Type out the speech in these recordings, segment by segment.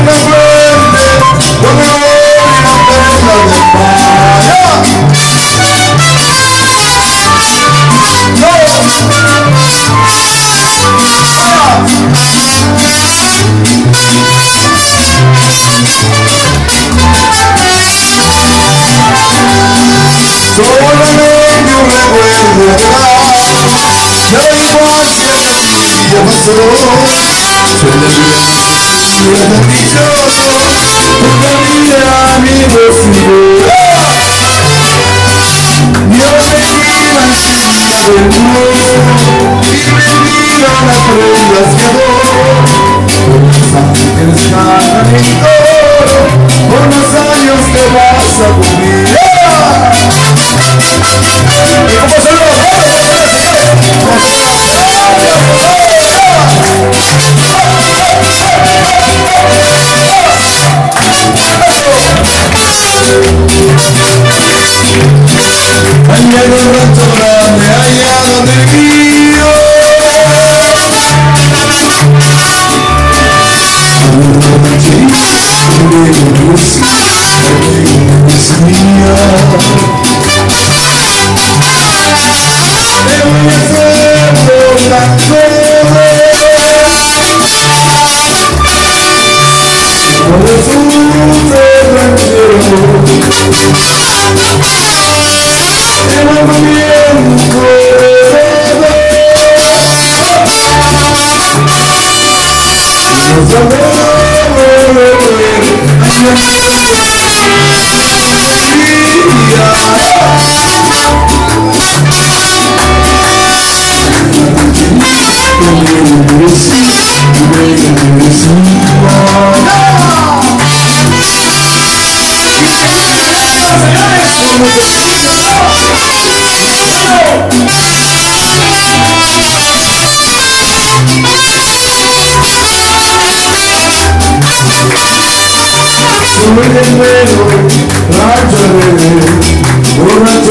Eterna de España. Solamente un recuerdo atrás de la bien, ángeles cantan I'm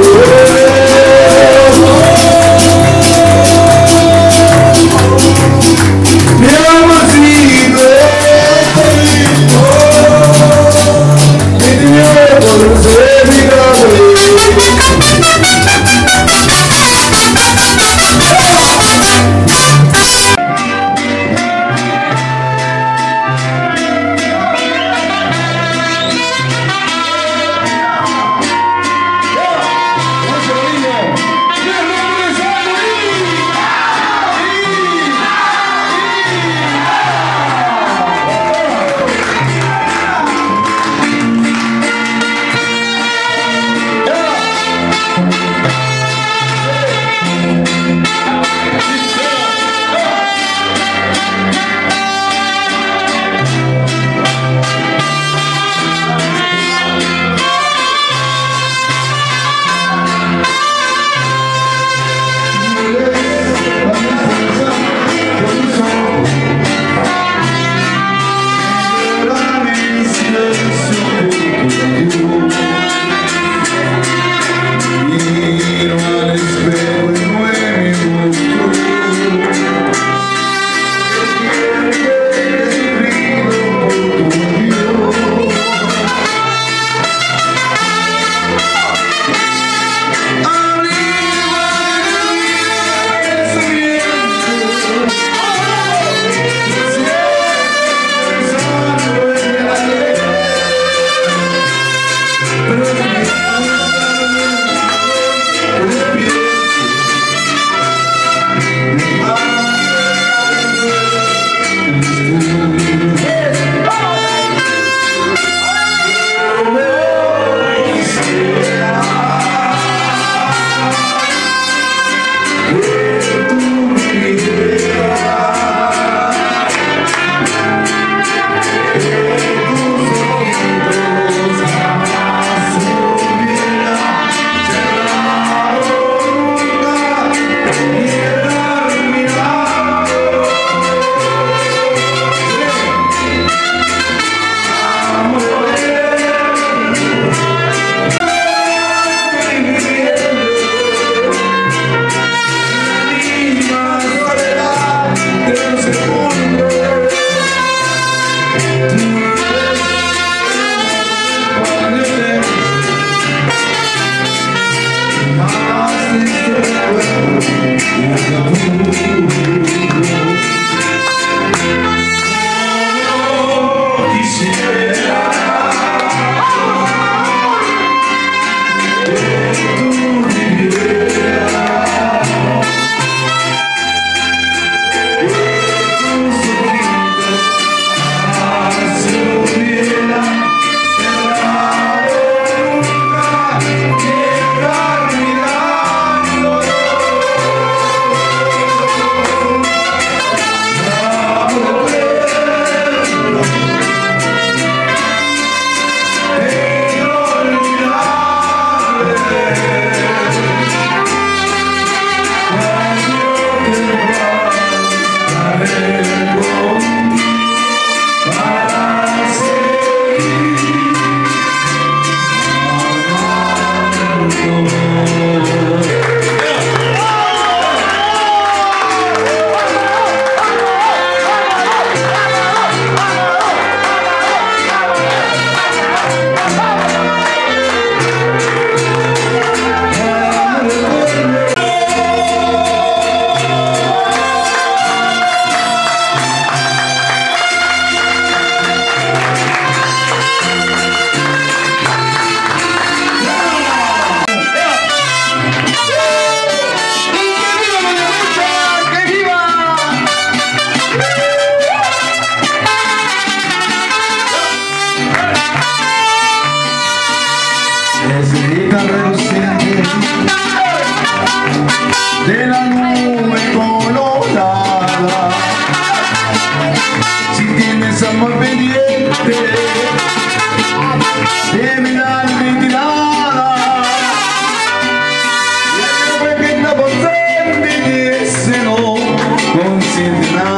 Oh, in the night.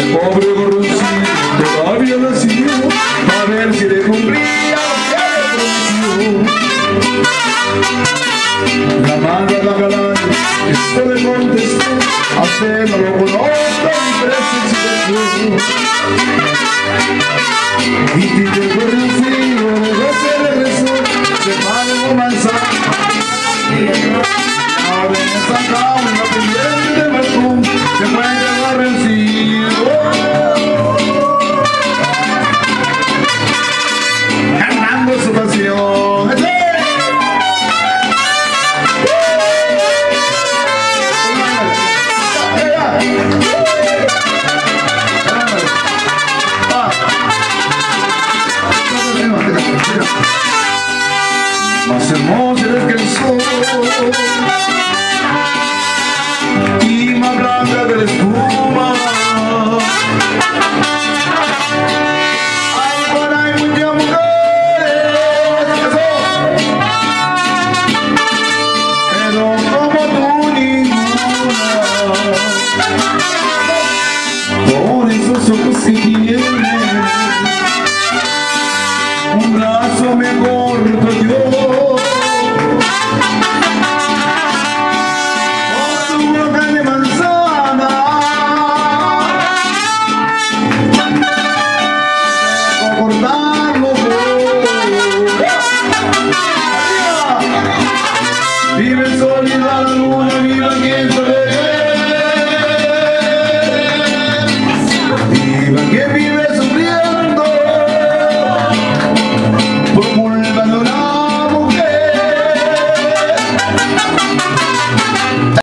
El pobre gorroncito todavía siguió a ver si le cumplía lo que le prometió. La mano a la galana, esto le contestó, hace no lo conozco mi presentación. Y Tito el gorroncillo luego se regresó, se paró manzana. Ahora en esta cama, la pendiente del balcón, se encuentra Más hermosa que el sol